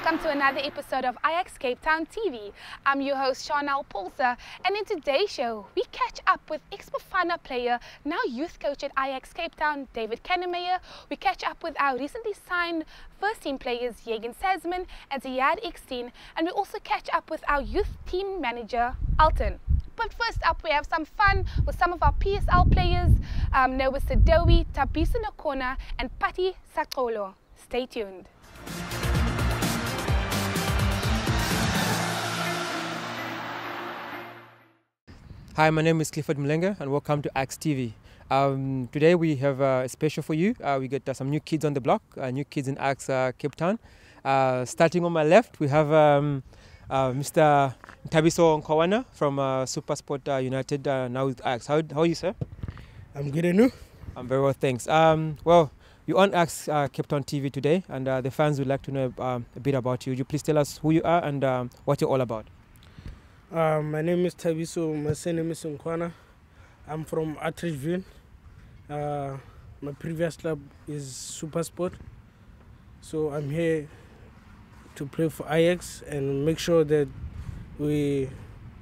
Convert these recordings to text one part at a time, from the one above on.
Welcome to another episode of Ajax Cape Town TV. I'm your host, Chanel Pulser, and in today's show, we catch up with ex-Bafana player, now youth coach at Ajax Cape Town, David Kannemeyer. We catch up with our recently signed first team players, Jürgen Sazman and Ziyad Xteen, and we also catch up with our youth team manager, Alton. But first up, we have some fun with some of our PSL players, um, Noah Sadaoui, Thabiso Nkoana, and Patti Sakolo. Stay tuned. Hi, my name is Clifford Mlenga and welcome to Ajax TV. Um, today we have uh, a special for you. Uh, we got uh, some new kids on the block, uh, new kids in Ajax uh, Cape Town. Uh, starting on my left, we have um, Mr. Thabiso Nkoana from Supersport United, now with Ajax. How, how are you, sir? I'm good, and you? I'm very well, thanks. Um, well, you're on Ajax Cape Town TV today, and the fans would like to know um, a bit about you. Would you please tell us who you are and um, what you're all about? Uh, my name is Thabiso. My surname is Nkoana. I'm from Atteridgeville. Uh, my previous club is Supersport. So I'm here to play for Ajax and make sure that we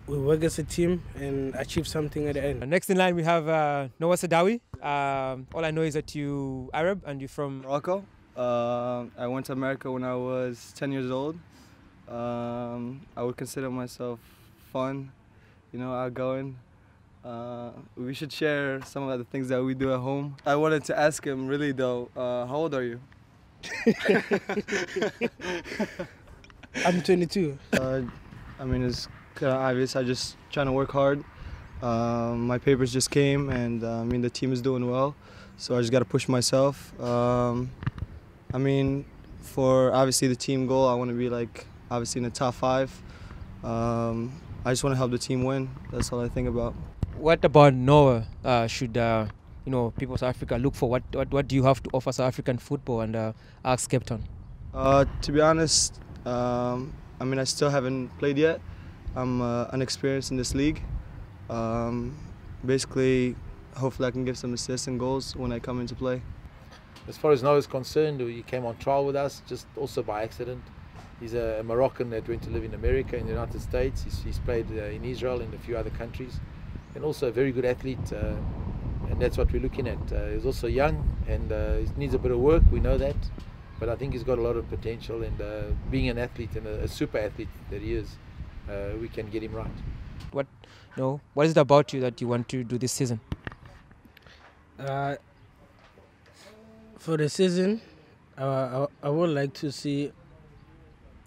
we work as a team and achieve something at the end. Next in line we have uh, Noah Sadaoui. Um, all I know is that you Arab and you're from Morocco. Uh, I went to America when I was 10 years old. Um, I would consider myself fun, you know, outgoing. Uh, we should share some of the things that we do at home. I wanted to ask him, really though, uh, how old are you? I'm 22. Uh, I mean, it's kind of obvious. I just trying to work hard. Um, my papers just came, and uh, I mean the team is doing well, so I just got to push myself. Um, I mean, for obviously the team goal, I want to be like obviously in the top five. Um, I just want to help the team win. That's all I think about. What about Noah? Uh, should uh, you know people of South Africa look for? What, what what do you have to offer South African football and uh, Ajax Cape Town? Uh, to be honest, um, I mean I still haven't played yet. I'm uh, unexperienced in this league. Um, basically, hopefully I can give some assists and goals when I come into play. As far as Noah is concerned, he came on trial with us just also by accident. He's a Moroccan that went to live in America, in the United States. He's, he's played uh, in Israel and a few other countries, and also a very good athlete. Uh, and that's what we're looking at. Uh, he's also young and uh, he needs a bit of work. We know that, but I think he's got a lot of potential. And uh, being an athlete and a, a, super athlete that he is, uh, we can get him right. What, you know, what is it about you that you want to do this season? for the season, I, I would like to see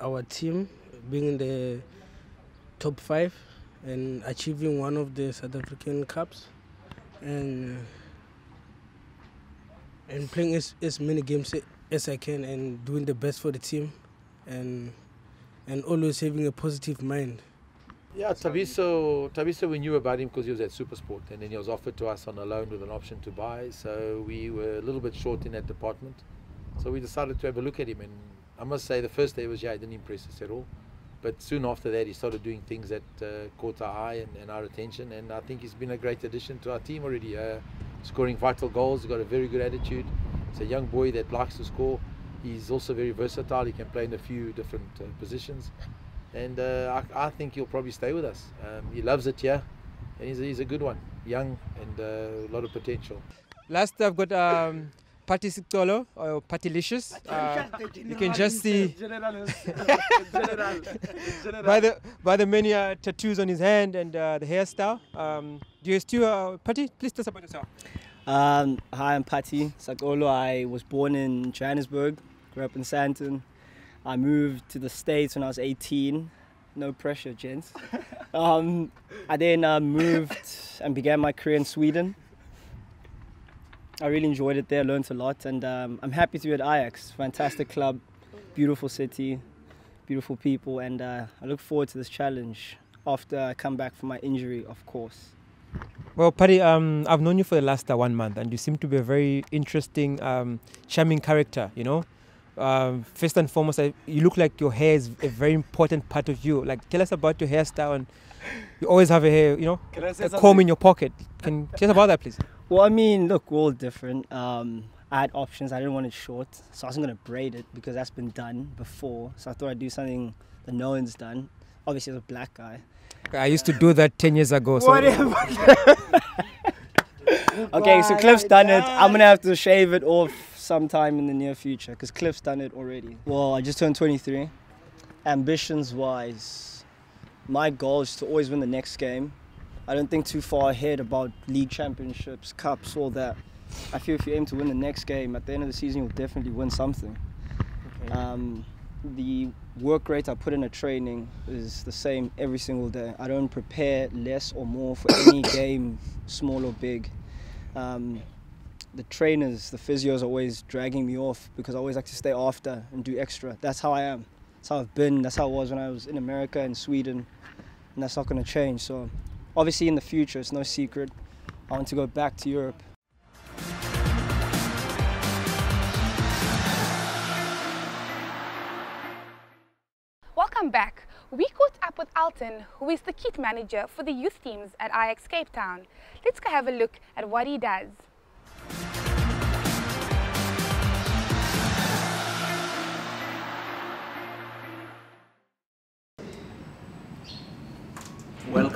our team being in the top five and achieving one of the South African Cups and and playing as, as many games as I can and doing the best for the team and and always having a positive mind. Yeah, Thabiso, Thabiso, we knew about him because he was at Supersport and then he was offered to us on a loan with an option to buy. So we were a little bit short in that department. So we decided to have a look at him and I must say the first day was yeah, he didn't impress us at all. But soon after that, he started doing things that uh, caught our eye and, and, our attention, and I think he's been a great addition to our team already. Uh, scoring vital goals, he's got a very good attitude. He's a young boy that likes to score. He's also very versatile. He can play in a few different uh, positions, and uh, I, I, think he'll probably stay with us. Um, he loves it here, and he's a, he's a good one, young and uh, a lot of potential. Last, I've got. Um Patisictolo or Patilicious. Uh, you can just see by the by the many uh, tattoos on his hand and uh, the hairstyle. Um, do you still, uh, Patti? Please tell us about yourself. Um, hi, I'm Patti Sakolo. I was born in Johannesburg, grew up in Sandton. I moved to the States when I was 18. No pressure, gents. Um, I then uh, moved and began my career in Sweden. I really enjoyed it there, learned a lot, and um, I'm happy to be at Ajax. Fantastic club, beautiful city, beautiful people, and uh, I look forward to this challenge after I come back from my injury, of course. Well, Patti, um, I've known you for the last uh, one month, and you seem to be a very interesting, um, charming character. You know, um, first and foremost, you look like your hair is a very important part of you. Like, tell us about your hairstyle, and you always have a hair, you know, a comb in your pocket. Can you tell us about that, please? Well, I mean, look, we're all different. Um, I had options. I didn't want it short, so I wasn't gonna braid it because that's been done before. So I thought I'd do something that no one's done. Obviously, as a black guy. I used to do that 10 years ago. So Okay, so Cliff's done it. I'm gonna have to shave it off sometime in the near future because Cliff's done it already. Well, I just turned 23. Ambitions wise, my goal is to always win the next game. I don't think too far ahead about league championships, cups, all that. I feel if you aim to win the next game, at the end of the season, you'll definitely win something. Um, the work rate I put in a training is the same every single day. I don't prepare less or more for any game, small or big. Um, the trainers, the physios are always dragging me off because I always like to stay after and do extra. That's how I am. That's how I've been. That's how it was when I was in America and Sweden. And that's not going to change. So, obviously, in the future, it's no secret. I want to go back to Europe. Welcome back. We caught up with Alton, who is the kit manager for the youth teams at Ajax Cape Town. Let's go have a look at what he does.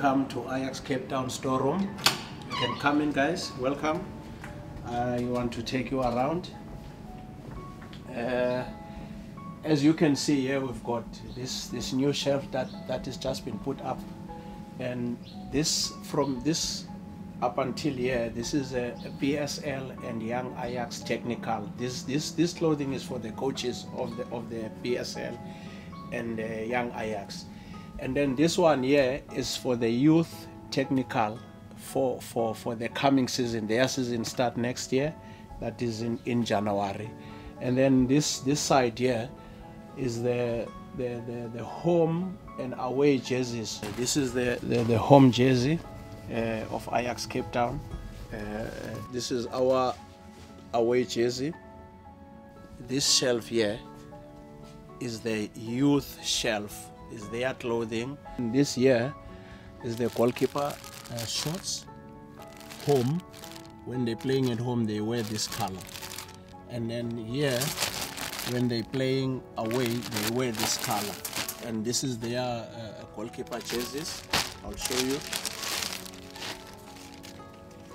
Welcome to Ajax Cape Town storeroom. You can come in, guys. Welcome. I want to take you around. Uh, as you can see here, we've got this this new shelf that that has just been put up, and this from this up until here, this is a, PSL and Young Ajax technical. This this this clothing is for the coaches of the of the PSL and uh, Young Ajax, and then this one here is for the youth technical for for for the coming season. Their season start next year, that is in in January, and then this this side here is the the, the, the home and away jerseys. This is the, the, the home jersey uh, of Ajax Cape Town. Uh, this is our away jersey. This shelf here is the youth shelf, is their clothing. This year is the goalkeeper uh, shorts. Home, when they're playing at home, they wear this color. And then here, when they're playing away, they wear this color. And this is their uh, goalkeeper jerseys. I'll show you.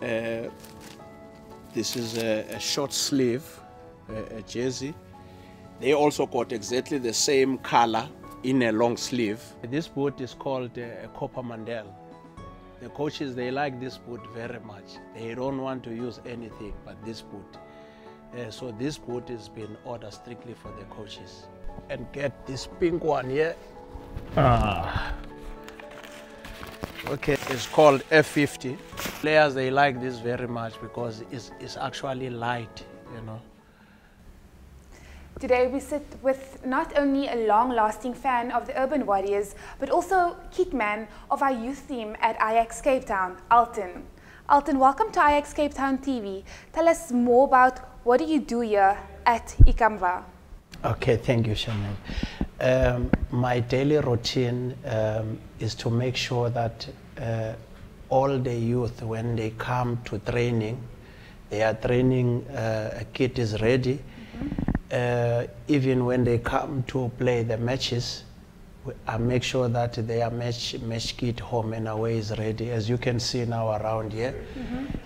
Uh, this is a, a short sleeve uh, a jersey. They also got exactly the same color in a long sleeve. This boot is called uh, a Copa Mundial. The coaches, they like this boot very much. They don't want to use anything but this boot. Uh, so this boot has been ordered strictly for the coaches. And get this pink one here. Ah. Okay, it's called F50. Players, they like this very much because it's, it's actually light, you know. Today we sit with not only a long-lasting fan of the Urban Warriors, but also kitman of our youth team at Ajax Cape Town, Alton. Alton, welcome to Ajax Cape Town TV. Tell us more about what do you do here at Ikamva? Okay, thank you, Chanel. Um, my daily routine um, is to make sure that uh, all the youth, when they come to training, their training uh, kit is ready. Uh, even when they come to play the matches, I make sure that their match, match kit home and away is ready. As you can see now around here,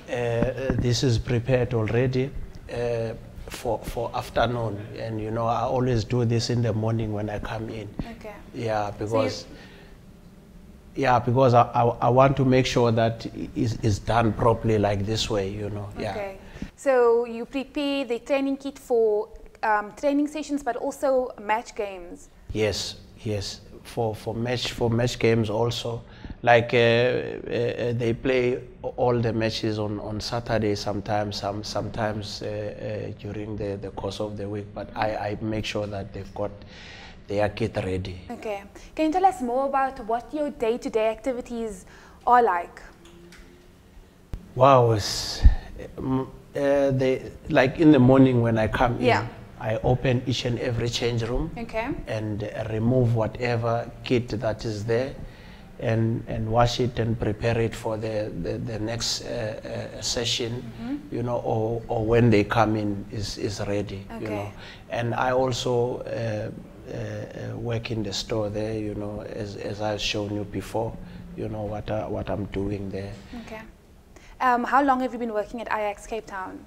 uh, this is prepared already uh, for, for afternoon. And you know, I always do this in the morning when I come in. Okay. Yeah, because yeah, because I, I, I want to make sure that is is done properly like this way, you know. Yeah. Okay. So you prepare the training kit for um, training sessions, but also match games. Yes, yes. For for match for match games also, like uh, uh, they play all the matches on, on Saturday sometimes, some sometimes uh, uh, during the, the course of the week. But I, I make sure that they've got their kit ready. Okay. Can you tell us more about what your day-to-day activities are like? Wow, it's, um, uh, they, like in the morning when I come Yeah. in, I open each and every change room Okay. and uh, remove whatever kit that is there and, and wash it and prepare it for the, the, the next uh, uh, session, you know, or, or when they come in is, is ready, you know. And I also uh, uh, uh, work in the store there, you know, as, as I've shown you before, you know, what, I, what I'm doing there. Okay. Um, how long have you been working at Ajax Cape Town?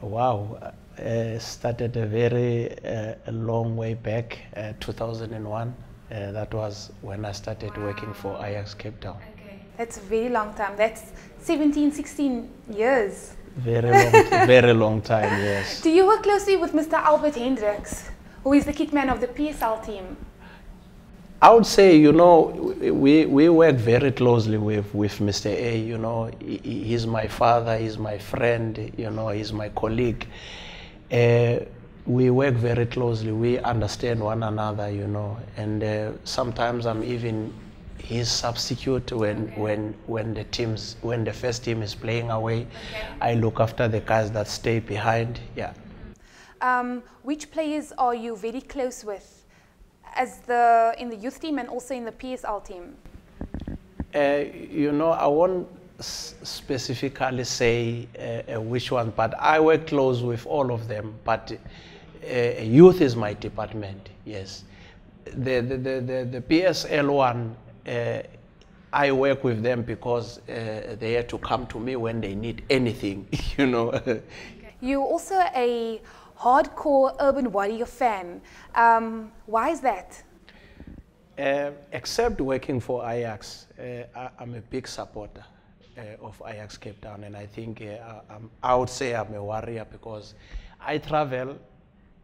Wow, uh, started a very uh, a long way back, uh, 2001. Uh, that was when I started working for Ajax Cape Town. Okay. That's a very long time. That's 17, 16 years. Very long, very long time, yes. Do you work closely with Mr. Albert Hendricks, who is the kitman of the PSL team? I would say, you know, we, we work very closely with, with Mr. A, you know, he, he- he's my father, he's my friend, you know, he's my colleague. Uh, we work very closely, we understand one another, you know, and uh, sometimes I'm even his substitute when, when, when the teams, when the first team is playing away. I look after the guys that stay behind, yeah. Um, which players are you very close with, as the in the youth team and also in the PSL team? Uh, you know, I won't specifically say uh, uh, which one, but I work close with all of them. But uh, youth is my department, yes. The, the, the, the, the PSL one, uh, I work with them because uh, they have to come to me when they need anything, you know. You're also a hardcore Urban Warrior fan. Um, why is that? Uh, except working for Ajax, uh, I, I'm a big supporter of Ajax Cape Town, and I think uh, I would say I'm a warrior because I travel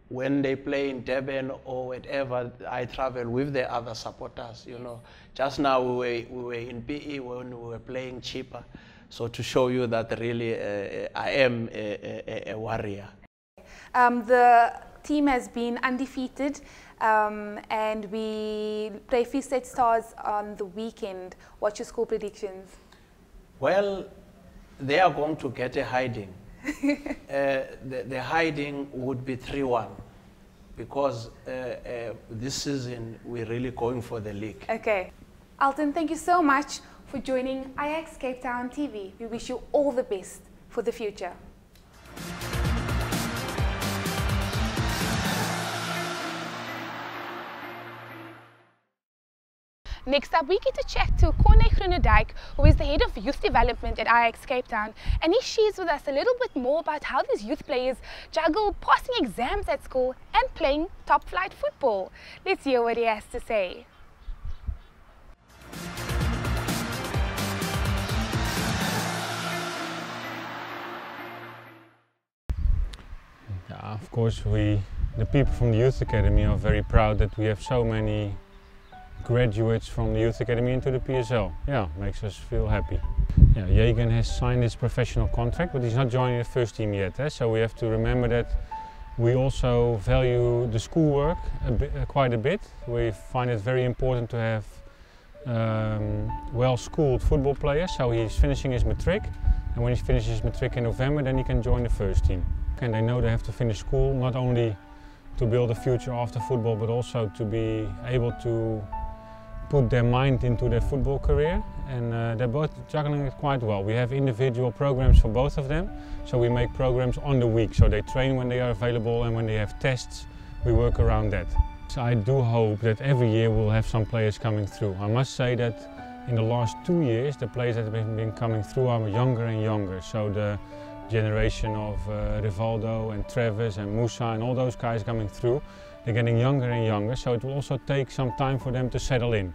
when they play in Durban or whatever. I travel with the other supporters. You know, just now we were, we were in PE when we were playing Chippa, so to show you that really uh, I am a, a, a warrior. Um, the team has been undefeated, um, and we play Free State Stars on the weekend. What's your score predictions? Well, they are going to get a hiding. uh, the, the hiding would be 3 1 because uh, uh, this season we're really going for the league. Okay. Alton, thank you so much for joining Ajax Cape Town TV. We wish you all the best for the future. Next up, we get to chat to Corne Groenendijk, who is the head of youth development at Ajax Cape Town, and he shares with us a little bit more about how these youth players juggle passing exams at school and playing top flight football. Let's hear what he has to say. Yeah, of course, we, the people from the Youth Academy, are very proud that we have so many graduates from the Youth Academy into the PSL. Yeah, makes us feel happy. Yeah, Jagen has signed his professional contract, but he's not joining the first team yet. Eh? So we have to remember that we also value the schoolwork a bit, uh, quite a bit. We find it very important to have um, well-schooled football players. So he's finishing his matric, and when he finishes his matric in November, then he can join the first team and they know they have to finish school not only to build a future after football but also to be able to put their mind into their football career and uh, they're both juggling it quite well. We have individual programs for both of them so we make programs on the week so they train when they are available and when they have tests we work around that. So I do hope that every year we'll have some players coming through. I must say that in the last two years the players that have been coming through are younger and younger so the generation of uh, Rivaldo and Travis and Musa and all those guys coming through, they're getting younger and younger, so it will also take some time for them to settle in.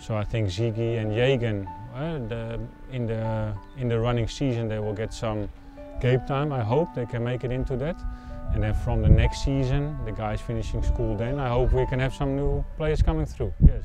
So I think Ziggy and Jagen, uh, the, in, the, in the running season, they will get some game time. I hope they can make it into that. And then from the next season, the guys finishing school then, I hope we can have some new players coming through. Yes.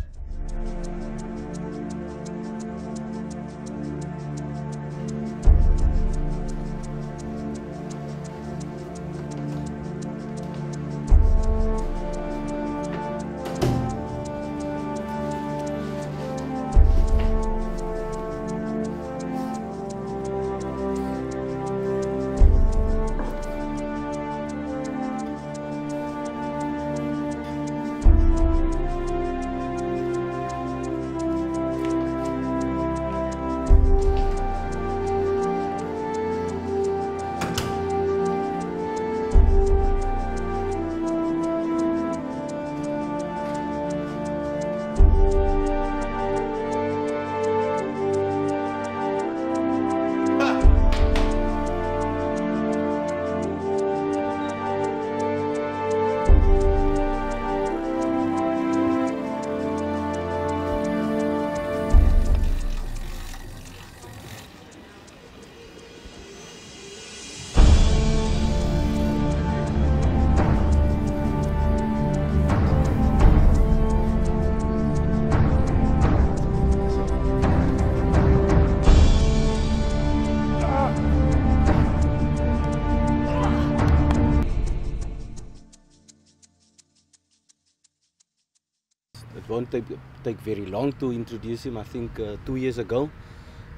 Won't take, take very long to introduce him. I think uh, two years ago,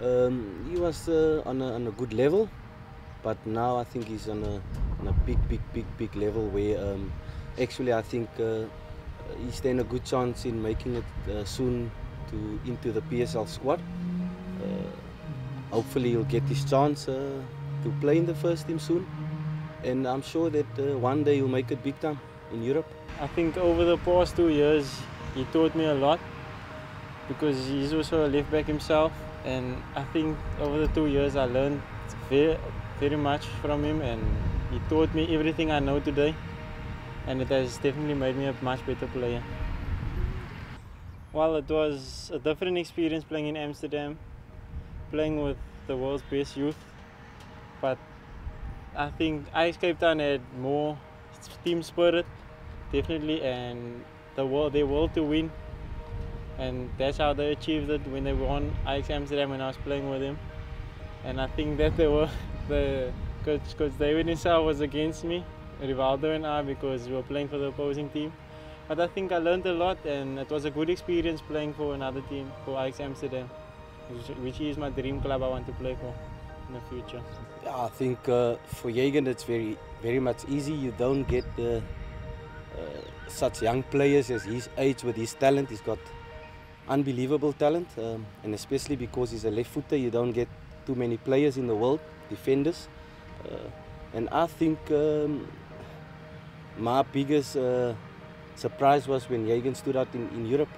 um, he was uh, on, a, on a good level, but now I think he's on a, on a big, big, big, big level where um, actually I think uh, he's standing a good chance in making it uh, soon to into the PSL squad. Uh, hopefully he'll get his chance uh, to play in the first team soon, and I'm sure that one day he'll make it big time in Europe. I think over the past two years he taught me a lot because he's also a left back himself. And I think over the two years I learned very, very much from him. And he taught me everything I know today. And it has definitely made me a much better player. Well, it was a different experience playing in Amsterdam, playing with the world's best youth, but I think Ajax Cape Town had more team spirit, definitely, and the world, their will to win. And that's how they achieved it when they won Ajax Amsterdam when I was playing with them. And I think that they were the coach, coach David himself was against me, Rivaldo and I, because we were playing for the opposing team. But I think I learned a lot, and it was a good experience playing for another team, for Ajax Amsterdam, which is my dream club I want to play for in the future. I think uh, for Jagen it's very, very much easy. You don't get the such young players as his age with his talent. He's got unbelievable talent, um, and especially because he's a left footer, you don't get too many players in the world, defenders. Uh, and I think um, my biggest uh, surprise was when Jagen stood out in, in Europe,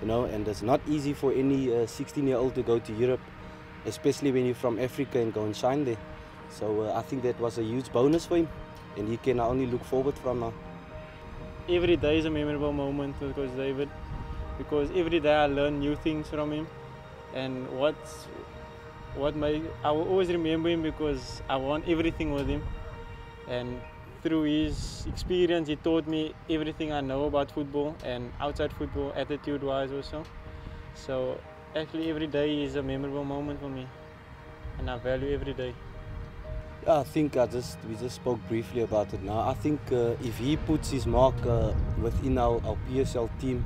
you know, and it's not easy for any 16-year-old uh, to go to Europe, especially when you're from Africa and go and shine there. So uh, I think that was a huge bonus for him, and he can only look forward from now every day is a memorable moment with Coach David because every day I learn new things from him. And what's what my I will always remember him because I want everything with him. And through his experience he taught me everything I know about football and outside football attitude wise also. So actually every day is a memorable moment for me and I value every day I think I just we just spoke briefly about it now. I think uh, if he puts his mark uh, within our, our PSL team,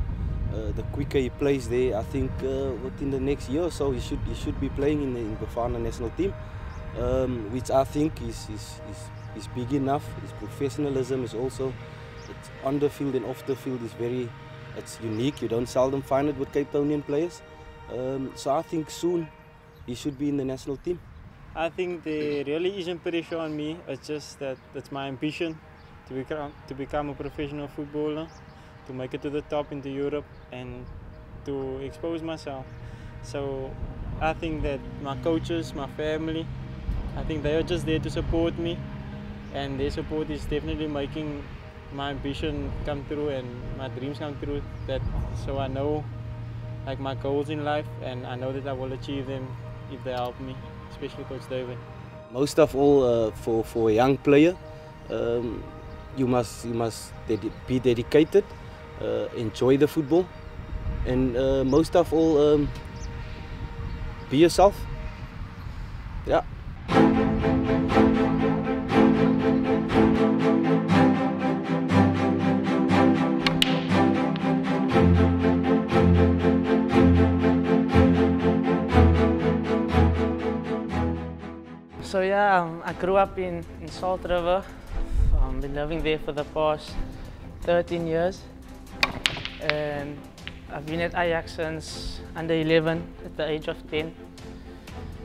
uh, the quicker he plays there, I think uh, within the next year or so he should he should be playing in the in Bafana national team, um, which I think is, is is is big enough. His professionalism is also on the field and off the field is very it's unique. You don't seldom find it with Cape Townian players. Um, so I think soon he should be in the national team. I think there really isn't pressure on me. It's just that it's my ambition to become to become a professional footballer, to make it to the top into Europe, and to expose myself. So I think that my coaches, my family, I think they are just there to support me, and their support is definitely making my ambition come true and my dreams come true. That so I know like my goals in life, and I know that I will achieve them if they help me especially Coach David? Most of all, uh, for, for a young player, um, you must, you must ded be dedicated, uh, enjoy the football, and uh, most of all, um, be yourself. Yeah. Yeah, um, I grew up in, in Salt River. I've been living there for the past 13 years. And I've been at Ajax since under 11 at the age of 10.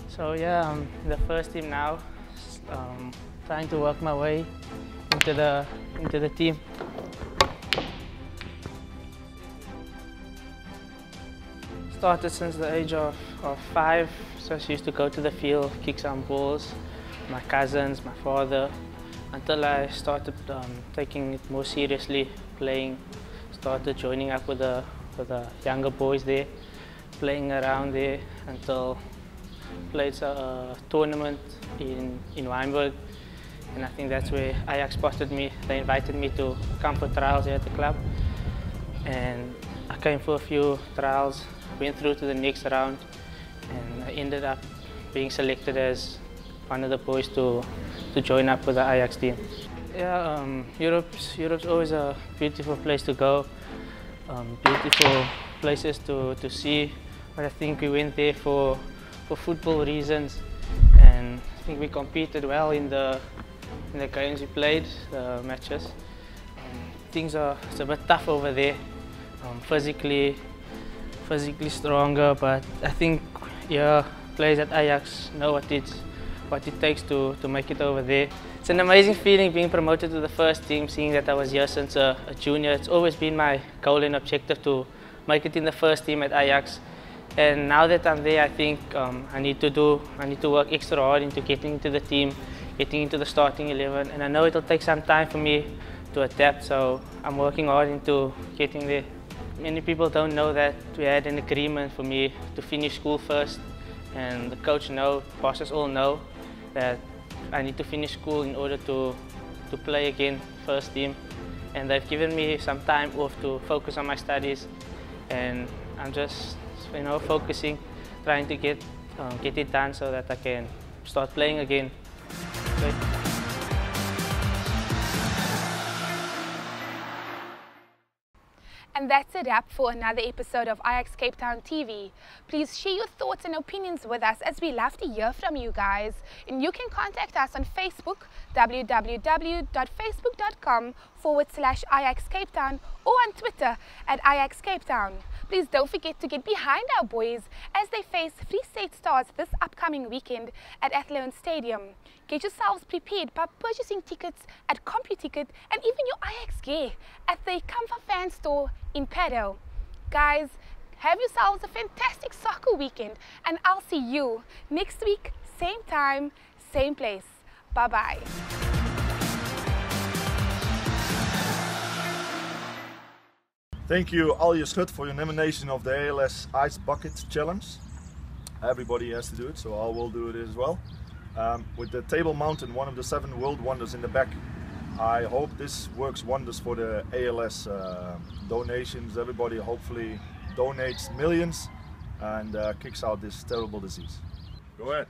So yeah, I'm in the first team now, um, trying to work my way into the, into the team. Started since the age of, of five, so I used to go to the field, kick some balls, my cousins, my father, until I started um, taking it more seriously, playing, started joining up with the, with the younger boys there, playing around there until played a, tournament in, in Wynberg and I think that's where Ajax spotted me. They invited me to come for trials here at the club and I came for a few trials, went through to the next round and I ended up being selected as the boys to, to join up with the Ajax team. Yeah, um, Europe's, Europe's always a beautiful place to go. um, beautiful places to, to see. But I think we went there for, for football reasons and I think we competed well in the, in the games we played, the matches. Um, things are it's a bit tough over there, um, physically, physically stronger, but I think yeah, players at Ajax know what it's what it takes to, to make it over there. It's an amazing feeling being promoted to the first team, seeing that I was here since a, a junior. It's always been my goal and objective to make it in the first team at Ajax. And now that I'm there, I think um, I need to do, I need to work extra hard into getting into the team, getting into the starting 11. And I know it'll take some time for me to adapt, so I'm working hard into getting there. Many people don't know that we had an agreement for me to finish school first, and the coach know, bosses all know that I need to finish school in order to, to play again first team. And they've given me some time off to focus on my studies, and I'm just you know, focusing, trying to get, um, get it done so that I can start playing again. And that's a wrap for another episode of Ajax Cape Town TV. Please share your thoughts and opinions with us as we love to hear from you guys. And you can contact us on Facebook, www.facebook.com forward slash Ajax Cape Town, or on Twitter at Ajax Cape Town. Please don't forget to get behind our boys as they face Free State Stars this upcoming weekend at Athlone Stadium. Get yourselves prepared by purchasing tickets at CompuTicket and even your Ajax gear at the Comfort Fan Store in Paddo. Guys, have yourselves a fantastic soccer weekend and I'll see you next week, same time, same place. Bye-bye. Thank you, Alje Schut, for your nomination of the ALS Ice Bucket Challenge. Everybody has to do it, so I will do it as well. Um, with the Table Mountain, one of the seven world wonders in the back, I hope this works wonders for the ALS uh, donations. Everybody hopefully donates millions and uh, kicks out this terrible disease. Go ahead.